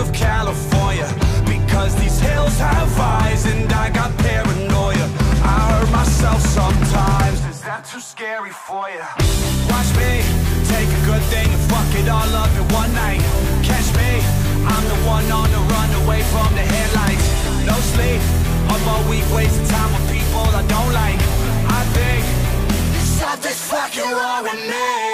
of California. Because these hills have eyes and I got paranoia. I hurt myself sometimes, is that too scary for you? Watch me, take a good thing and fuck it all up in one night. Catch me, I'm the one on the run away from the headlights. No sleep, I'm all week wasting time with people I don't like. I think something's fucking wrong with me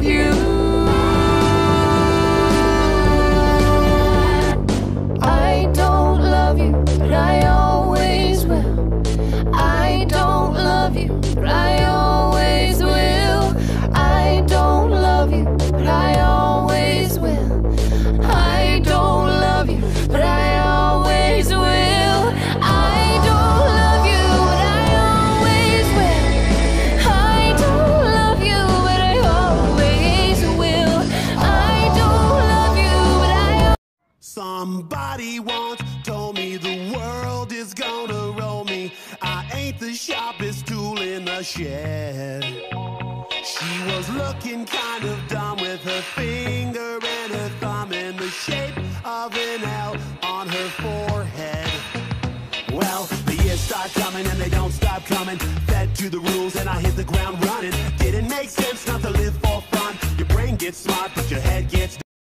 you. Somebody once told me the world is gonna roll me. I ain't the sharpest tool in the shed. She was looking kind of dumb with her finger and her thumb in the shape of an L on her forehead. Well, the years start coming and they don't